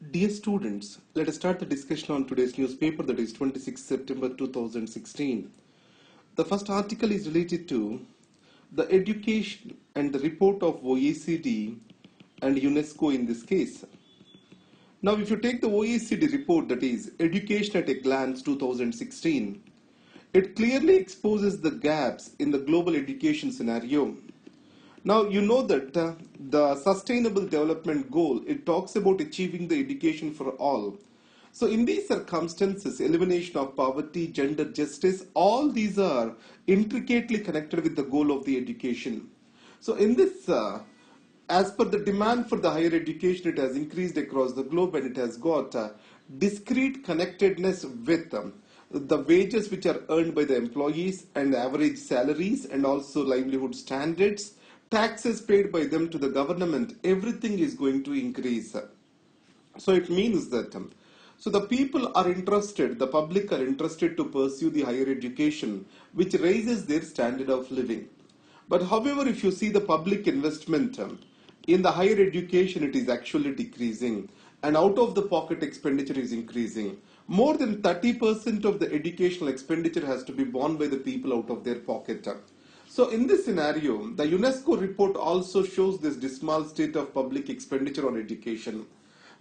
Dear students, let us start the discussion on today's newspaper that is 26 September 2016. The first article is related to the education and the report of OECD and UNESCO in this case. Now, if you take the OECD report that is Education at a Glance 2016, it clearly exposes the gaps in the global education scenario. Now, you know that uh, the Sustainable Development Goal, it talks about achieving the education for all. So, in these circumstances, elimination of poverty, gender justice, all these are intricately connected with the goal of the education. So, in this, uh, as per the demand for the higher education, it has increased across the globe and it has got uh, discrete connectedness with um, the wages which are earned by the employees and average salaries and also livelihood standards taxes paid by them to the government, everything is going to increase. So it means that um, so the people are interested, the public are interested to pursue the higher education, which raises their standard of living. But however, if you see the public investment um, in the higher education, it is actually decreasing, and out of the pocket expenditure is increasing. More than 30% of the educational expenditure has to be borne by the people out of their pocket. So in this scenario, the UNESCO report also shows this dismal state of public expenditure on education.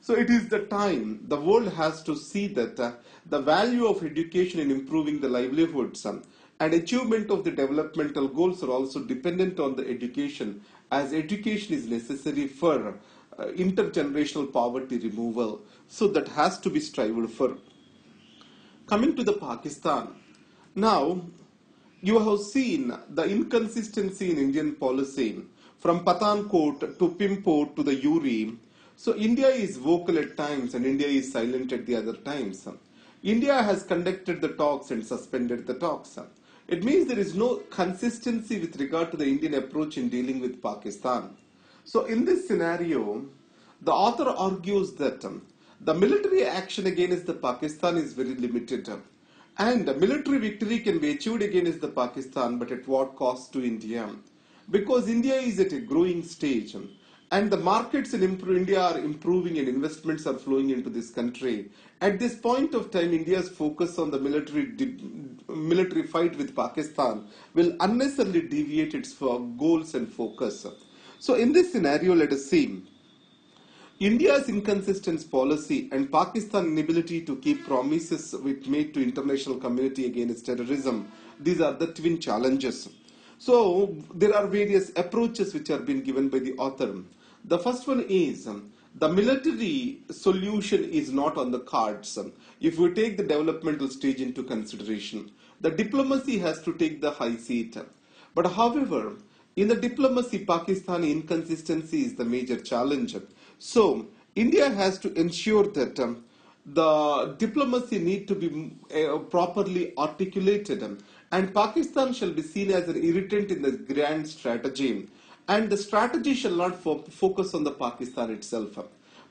So it is the time the world has to see that uh, the value of education in improving the livelihoods um, and achievement of the developmental goals are also dependent on the education as education is necessary for uh, intergenerational poverty removal. So that has to be strived for. Coming to the Pakistan. Now, you have seen the inconsistency in Indian policy from Pathankot to Pampore to the Uri. So India is vocal at times and India is silent at the other times. India has conducted the talks and suspended the talks. It means there is no consistency with regard to the Indian approach in dealing with Pakistan. So in this scenario, the author argues that the military action against the Pakistan is very limited. And military victory can be achieved against the Pakistan, but at what cost to India? Because India is at a growing stage, and the markets in India are improving and investments are flowing into this country. At this point of time, India's focus on the military military fight with Pakistan will unnecessarily deviate its goals and focus. So, in this scenario, let us see India's inconsistent policy and Pakistan's inability to keep promises it made to international community against terrorism, these are the twin challenges. So there are various approaches which are being given by the author. The first one is the military solution is not on the cards if we take the developmental stage into consideration. The diplomacy has to take the high seat. But however, in the diplomacy, Pakistani inconsistency is the major challenge. So, India has to ensure that um, the diplomacy need to be uh, properly articulated um, and Pakistan shall be seen as an irritant in the grand strategy and the strategy shall not fo focus on the Pakistan itself.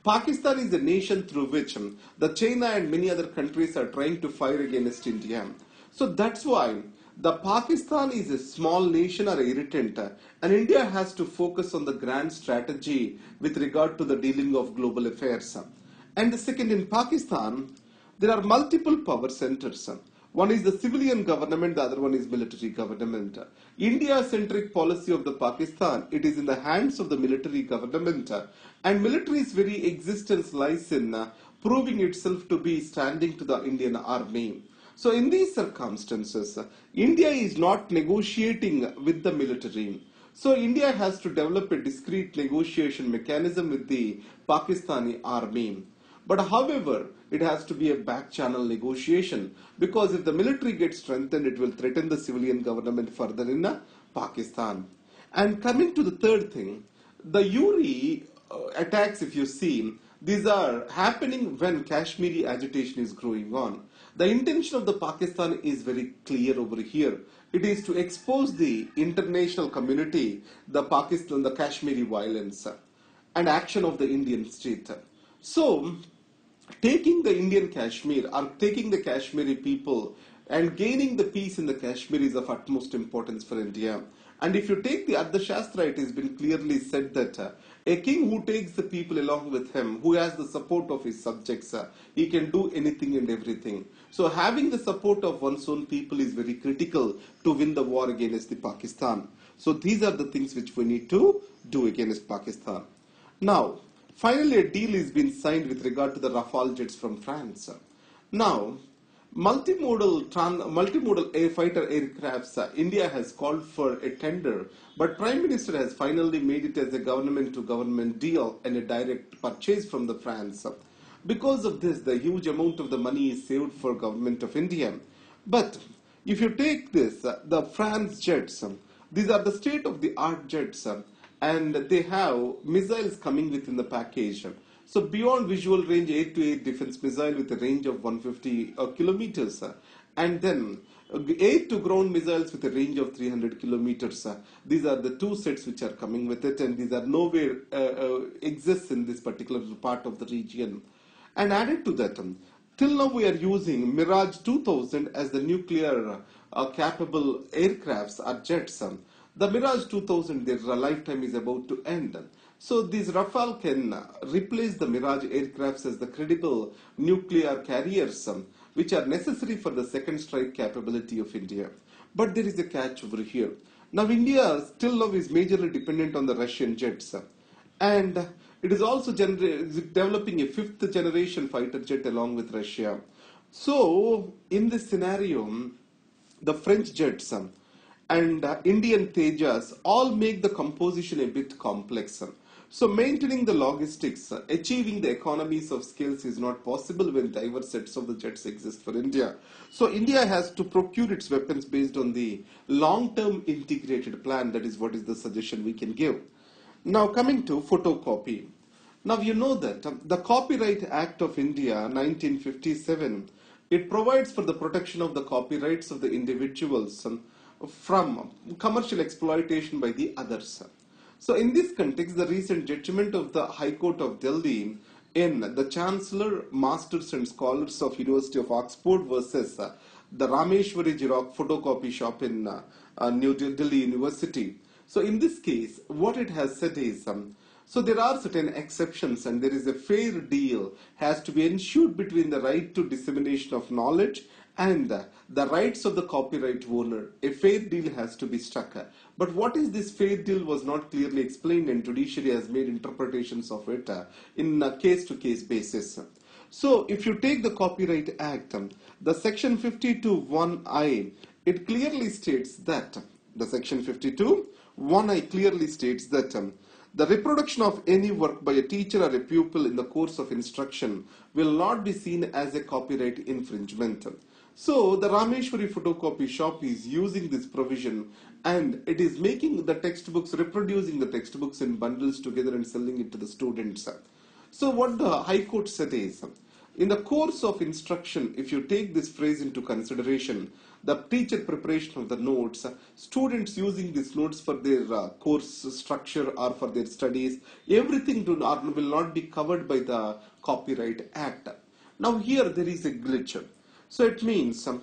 Pakistan is a nation through which um, the China and many other countries are trying to fire against India. So that's why the Pakistan is a small nation or irritant and India has to focus on the grand strategy with regard to the dealing of global affairs. And the second in Pakistan, there are multiple power centers. One is the civilian government, the other one is military government. India-centric policy of the Pakistan, it is in the hands of the military government and military's very existence lies in proving itself to be standing to the Indian army. So in these circumstances, India is not negotiating with the military. So India has to develop a discrete negotiation mechanism with the Pakistani army. But however, it has to be a back channel negotiation because if the military gets strengthened, it will threaten the civilian government further in Pakistan. And coming to the third thing, the Uri uh, attacks, if you see, these are happening when Kashmiri agitation is growing on. The intention of the Pakistan is very clear over here. It is to expose the international community, the Pakistan, the Kashmiri violence and action of the Indian state. So, taking the Indian Kashmir or taking the Kashmiri people and gaining the peace in the Kashmir is of utmost importance for India. And if you take the Arthashastra, it has been clearly said that A king who takes the people along with him, who has the support of his subjects, he can do anything and everything. So having the support of one's own people is very critical to win the war against the Pakistan. So these are the things which we need to do against Pakistan. Now, finally a deal has been signed with regard to the Rafale jets from France. Now, multimodal multimodal air fighter aircrafts, uh, India has called for a tender, but Prime Minister has finally made it as a government to government deal and a direct purchase from the France. Because of this, the huge amount of the money is saved for government of India. But if you take this, uh, the France jets, um, these are the state of the art jets, um, and they have missiles coming within the package. So beyond visual range, air to air defense missile with a range of 150 uh, kilometers, and then uh, air to ground missiles with a range of 300 kilometers. These are the two sets which are coming with it, and these are nowhere uh, uh, exists in this particular part of the region. And added to that, um, till now we are using Mirage 2000 as the nuclear uh, capable aircrafts or jets. The Mirage 2000, their lifetime is about to end. So these Rafale can uh, replace the Mirage aircrafts as the credible nuclear carriers um, which are necessary for the second strike capability of India. But there is a catch over here. Now India still now is majorly dependent on the Russian jets. uh, and it is also developing a fifth generation fighter jet along with Russia. So in this scenario, the French jets um, and uh, Indian Tejas all make the composition a bit complex. So maintaining the logistics, achieving the economies of scales is not possible when diverse sets of the jets exist for India. So India has to procure its weapons based on the long-term integrated plan. That is what is the suggestion we can give. Now coming to photocopy. Now you know that um, the Copyright Act of India 1957 it provides for the protection of the copyrights of the individuals um, from commercial exploitation by the others. So in this context the recent judgment of the High Court of Delhi in the Chancellor, Masters and Scholars of University of Oxford versus uh, the Rameshwari Xerox photocopy shop in uh, uh, New Delhi University. So in this case, what it has said is, um, so there are certain exceptions and there is a fair deal has to be ensured between the right to dissemination of knowledge and the rights of the copyright owner. A fair deal has to be struck. But what is this fair deal was not clearly explained and judiciary has made interpretations of it uh, in a case-to-case basis. So if you take the Copyright Act, um, the section 52 1i, it clearly states that the section 52 1i clearly states that um, the reproduction of any work by a teacher or a pupil in the course of instruction will not be seen as a copyright infringement. So the Rameshwari photocopy shop is using this provision and it is making the textbooks, reproducing the textbooks in bundles together and selling it to the students. So what the High Court said is, in the course of instruction, if you take this phrase into consideration, the teacher preparation of the notes, students using these notes for their uh, course structure or for their studies, everything not, will not be covered by the Copyright Act. Now here there is a glitch. So it means um,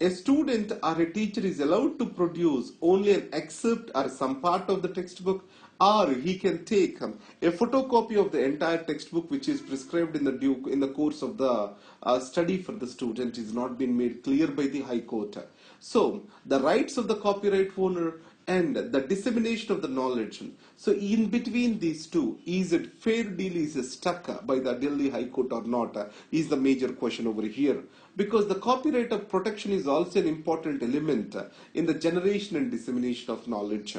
a student or a teacher is allowed to produce only an excerpt or some part of the textbook or he can take um, a photocopy of the entire textbook which is prescribed in the due, in the course of the uh, study for the student is not been made clear by the high court. So the rights of the copyright owner and the dissemination of the knowledge so in between these two is it fair deal is stuck by the delhi high court or not is the major question over here because the copyright of protection is also an important element in the generation and dissemination of knowledge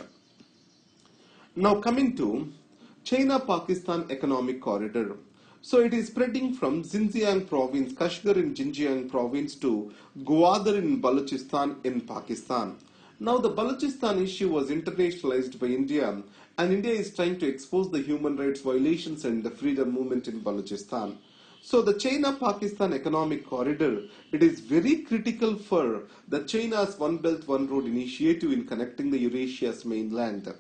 now coming to China-Pakistan Economic Corridor. So it is spreading from Xinjiang province, Kashgar in Xinjiang province to Gwadar in Balochistan in Pakistan. Now the Balochistan issue was internationalized by India and India is trying to expose the human rights violations and the freedom movement in Balochistan. So the China-Pakistan economic corridor, it is very critical for the China's One Belt One Road initiative in connecting the Eurasia's mainland.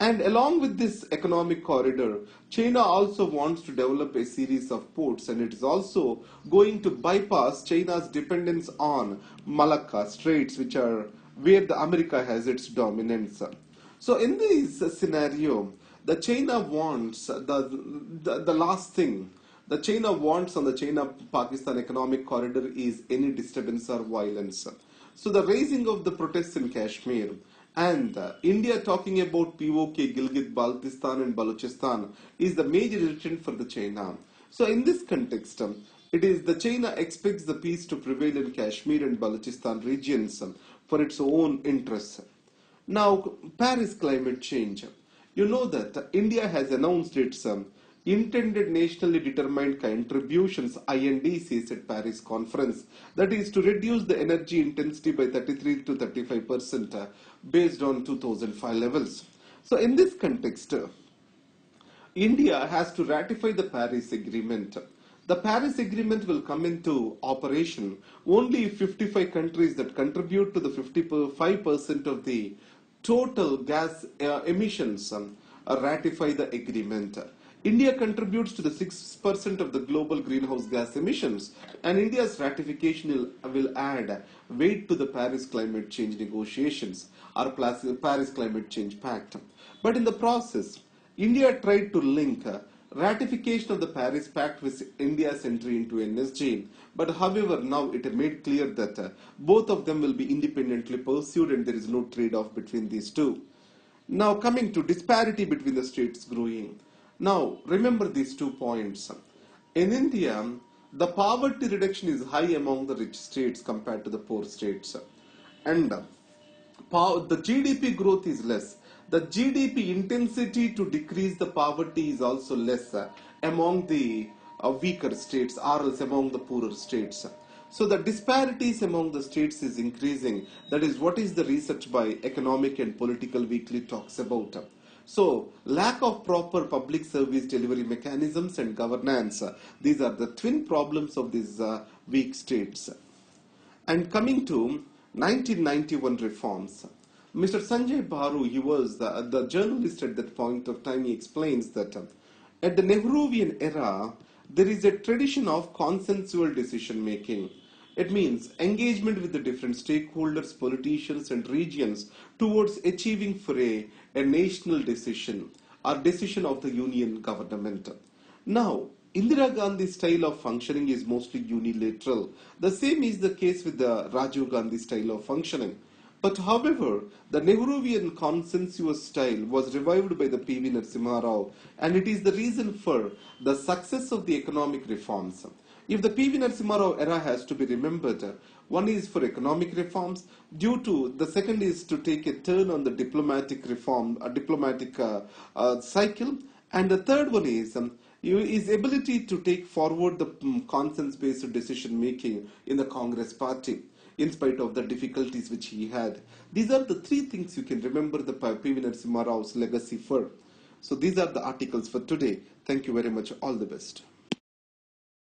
And along with this economic corridor, China also wants to develop a series of ports and it is also going to bypass China's dependence on Malacca Straits, which are where the America has its dominance. So in this scenario, the China wants the, the, the last thing. The China wants on the China-Pakistan economic corridor is any disturbance or violence. So the raising of the protests in Kashmir and uh, India talking about POK, Gilgit, Baltistan and Balochistan is the major irritant for the China. So in this context, it is the China expects the peace to prevail in Kashmir and Balochistan regions for its own interests. Now, Paris climate change. You know that India has announced its um, intended nationally determined contributions INDCs at Paris conference that is to reduce the energy intensity by 33 to 35 percent uh, based on 2005 levels. So in this context, uh, India has to ratify the Paris Agreement. The Paris Agreement will come into operation only if 55 countries that contribute to the 55% of the total gas uh, emissions um, ratify the agreement. India contributes to the 6% of the global greenhouse gas emissions, and India's ratification will, will add weight to the Paris climate change negotiations or Paris Climate Change Pact. But in the process, India tried to link ratification of the Paris Pact with India's entry into NSG. But however, now it made clear that uh, both of them will be independently pursued and there is no trade-off between these two. Now coming to disparity between the states growing. Now, remember these two points. In India, the poverty reduction is high among the rich states compared to the poor states. And the GDP growth is less. The GDP intensity to decrease the poverty is also less among the uh, weaker states or else among the poorer states. So the disparities among the states is increasing. That is what is the research by Economic and Political Weekly talks about. So, lack of proper public service delivery mechanisms and governance, uh, these are the twin problems of these uh, weak states. And coming to 1991 reforms, Mr. Sanjay Baru, he was the, the journalist at that point of time, he explains that uh, at the Nehruvian era, there is a tradition of consensual decision making. It means engagement with the different stakeholders, politicians, and regions towards achieving for a, a national decision or decision of the union government. Now, Indira Gandhi's style of functioning is mostly unilateral. The same is the case with the Rajiv Gandhi style of functioning. But however, the Nehruvian consensuous style was revived by the P.V. Narasimha Rao and it is the reason for the success of the economic reforms. If the P.V. Narasimha Rao era has to be remembered, one is for economic reforms, due to the second is to take a turn on the diplomatic reform, a diplomatic uh, uh, cycle, and the third one is um, his ability to take forward the um, consensus-based decision making in the Congress party in spite of the difficulties which he had. These are the three things you can remember the P.V. Narasimha legacy for. So these are the articles for today. Thank you very much. All the best.